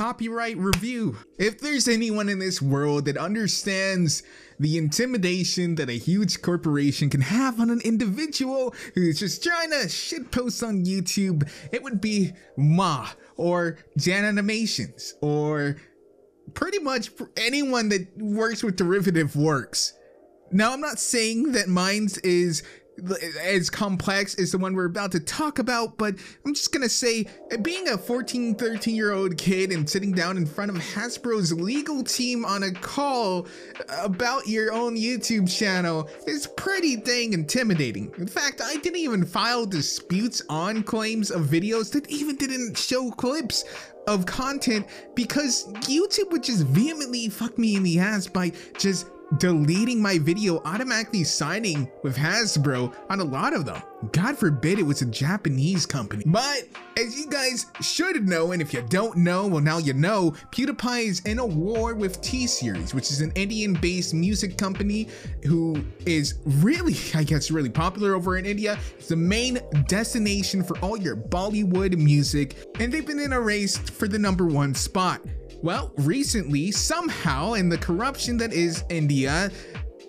copyright review. If there's anyone in this world that understands the intimidation that a huge corporation can have on an individual who's just trying to shitpost on YouTube, it would be Ma or Jan Animations or pretty much anyone that works with derivative works. Now, I'm not saying that Minds is as complex as the one we're about to talk about, but I'm just gonna say, uh, being a 14, 13 year old kid and sitting down in front of Hasbro's legal team on a call about your own YouTube channel is pretty dang intimidating. In fact, I didn't even file disputes on claims of videos that even didn't show clips of content because YouTube would just vehemently fuck me in the ass by just deleting my video, automatically signing with Hasbro on a lot of them. God forbid it was a Japanese company. But as you guys should know, and if you don't know, well now you know, PewDiePie is in a war with T-Series, which is an Indian-based music company who is really, I guess, really popular over in India. It's the main destination for all your Bollywood music, and they've been in a race for the number one spot. Well, recently, somehow, in the corruption that is India,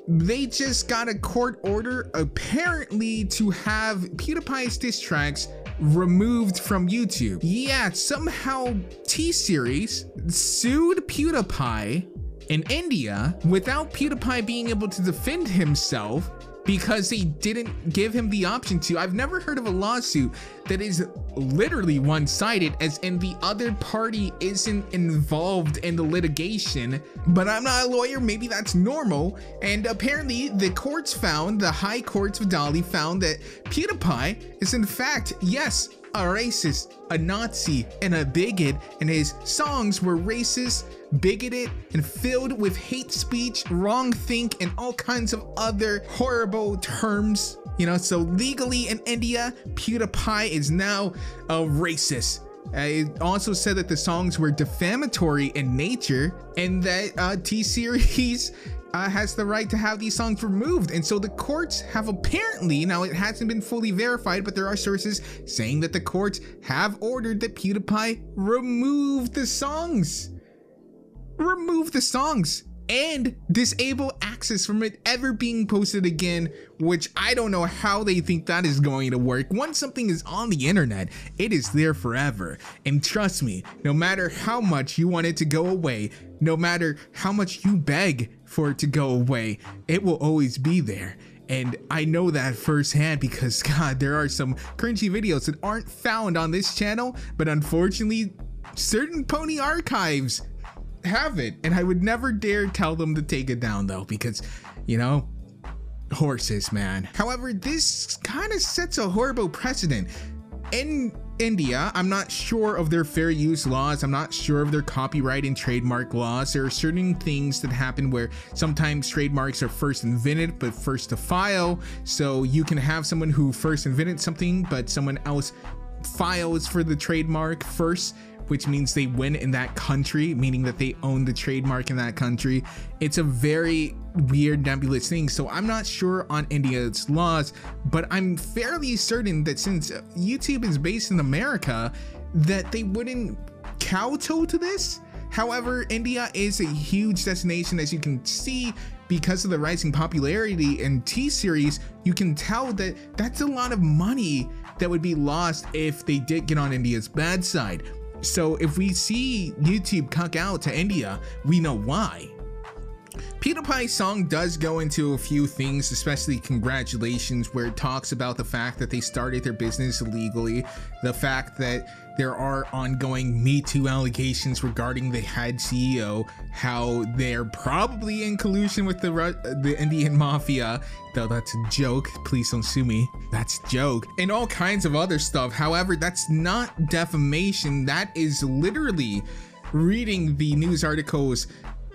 they just got a court order apparently to have PewDiePie's diss tracks removed from YouTube. Yeah, somehow T-Series sued PewDiePie in India without PewDiePie being able to defend himself because they didn't give him the option to. I've never heard of a lawsuit that is literally one sided, as in the other party isn't involved in the litigation. But I'm not a lawyer, maybe that's normal. And apparently, the courts found, the high courts of Delhi found that PewDiePie is, in fact, yes, a racist, a Nazi, and a bigot, and his songs were racist, bigoted, and filled with hate speech, wrong think, and all kinds of other horrible terms. You know, so legally in India, PewDiePie is now a racist. Uh, it also said that the songs were defamatory in nature and that uh, T-Series uh, has the right to have these songs removed. And so the courts have apparently, now it hasn't been fully verified, but there are sources saying that the courts have ordered that PewDiePie remove the songs. Remove the songs and disable access from it ever being posted again, which I don't know how they think that is going to work. Once something is on the internet, it is there forever. And trust me, no matter how much you want it to go away, no matter how much you beg for it to go away, it will always be there. And I know that firsthand because God, there are some cringy videos that aren't found on this channel, but unfortunately, certain pony archives have it. And I would never dare tell them to take it down though, because, you know, horses, man. However, this kind of sets a horrible precedent. In India, I'm not sure of their fair use laws. I'm not sure of their copyright and trademark laws. There are certain things that happen where sometimes trademarks are first invented, but first to file. So you can have someone who first invented something, but someone else files for the trademark first which means they win in that country, meaning that they own the trademark in that country. It's a very weird nebulous thing. So I'm not sure on India's laws, but I'm fairly certain that since YouTube is based in America, that they wouldn't kowtow to this. However, India is a huge destination as you can see because of the rising popularity in T-Series, you can tell that that's a lot of money that would be lost if they did get on India's bad side. So if we see YouTube cuck out to India, we know why. Peter PewDiePie's song does go into a few things, especially congratulations, where it talks about the fact that they started their business illegally, the fact that there are ongoing Me Too allegations regarding the head CEO, how they're probably in collusion with the the Indian mafia, though that's a joke. Please don't sue me. That's a joke. And all kinds of other stuff. However, that's not defamation. That is literally reading the news articles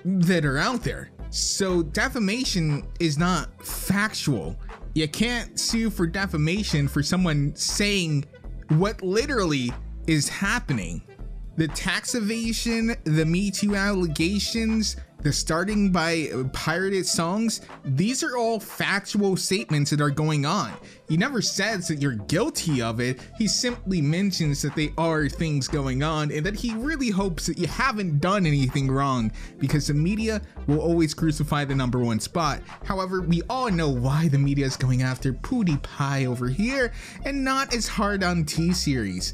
that are out there. So defamation is not factual. You can't sue for defamation for someone saying what literally is happening. The tax evasion, the Me Too allegations, the starting by pirated songs, these are all factual statements that are going on. He never says that you're guilty of it, he simply mentions that they are things going on and that he really hopes that you haven't done anything wrong because the media will always crucify the number one spot. However, we all know why the media is going after PewDiePie over here and not as hard on T Series.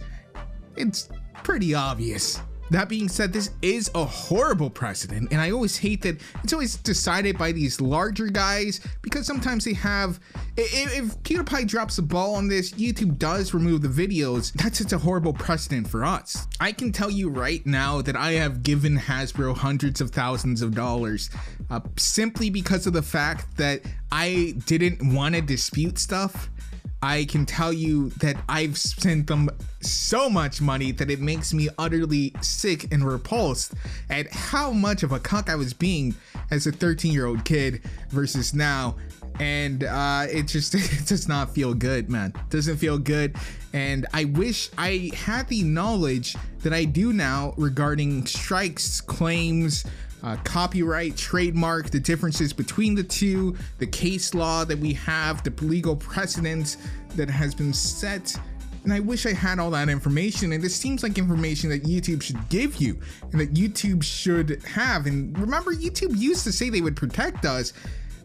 It's pretty obvious. That being said, this is a horrible precedent, and I always hate that it's always decided by these larger guys because sometimes they have. If, if PewDiePie drops the ball on this, YouTube does remove the videos. That's just a horrible precedent for us. I can tell you right now that I have given Hasbro hundreds of thousands of dollars uh, simply because of the fact that I didn't want to dispute stuff. I can tell you that I've sent them so much money that it makes me utterly sick and repulsed at how much of a cuck I was being as a 13 year old kid versus now. And uh, it just it does not feel good, man. Doesn't feel good. And I wish I had the knowledge that I do now regarding strikes, claims, uh, copyright, trademark, the differences between the two, the case law that we have, the legal precedent that has been set. And I wish I had all that information. And this seems like information that YouTube should give you and that YouTube should have. And remember, YouTube used to say they would protect us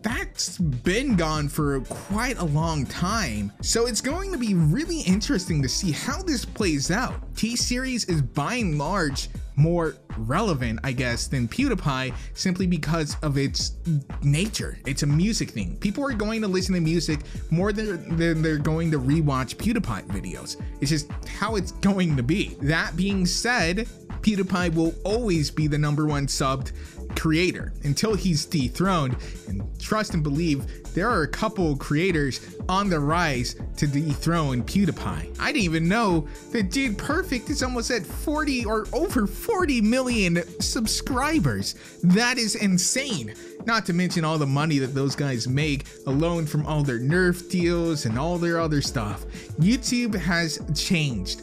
that's been gone for quite a long time. So it's going to be really interesting to see how this plays out. T Series is by and large more relevant, I guess, than PewDiePie simply because of its nature. It's a music thing. People are going to listen to music more than, than they're going to rewatch PewDiePie videos. It's just how it's going to be. That being said, PewDiePie will always be the number one subbed creator until he's dethroned. And trust and believe, there are a couple creators on the rise to dethrone PewDiePie. I didn't even know that Dude Perfect is almost at 40 or over 40 million subscribers. That is insane. Not to mention all the money that those guys make alone from all their Nerf deals and all their other stuff. YouTube has changed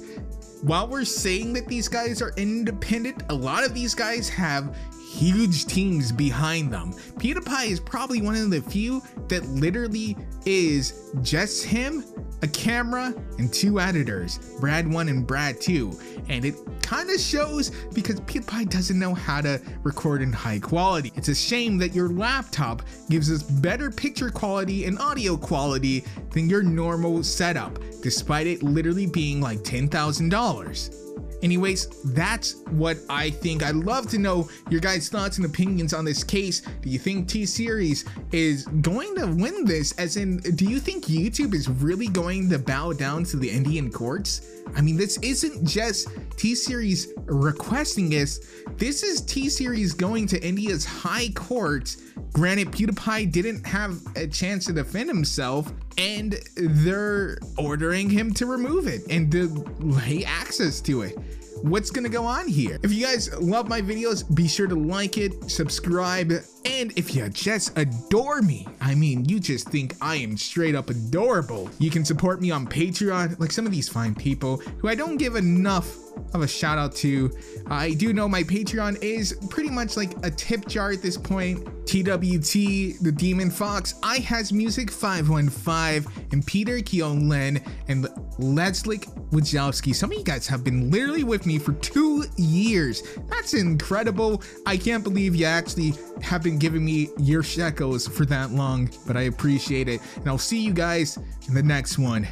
while we're saying that these guys are independent, a lot of these guys have huge teams behind them. PewDiePie is probably one of the few that literally is just him, a camera, and two editors, Brad 1 and Brad 2. And it kind of shows because PewDiePie doesn't know how to record in high quality. It's a shame that your laptop gives us better picture quality and audio quality than your normal setup, despite it literally being like $10,000. Anyways, that's what I think. I'd love to know your guys' thoughts and opinions on this case. Do you think T Series is going to win this? As in, do you think YouTube is really going to bow down to the Indian courts? I mean, this isn't just T Series requesting this, this is T Series going to India's high court. Granted, PewDiePie didn't have a chance to defend himself, and they're ordering him to remove it and delay access to it what's gonna go on here. If you guys love my videos, be sure to like it, subscribe, and if you just adore me, I mean, you just think I am straight up adorable, you can support me on Patreon, like some of these fine people who I don't give enough of a shout out to. I do know my Patreon is pretty much like a tip jar at this point. TWT, the Demon Fox, I has Music 515, and Peter Keogh-Lynn and Leslie Wykowski. Some of you guys have been literally with me for two years. That's incredible. I can't believe you actually have been giving me your shekels for that long, but I appreciate it. And I'll see you guys in the next one.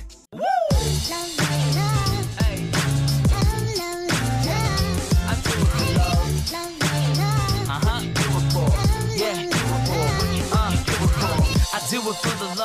do it for the love,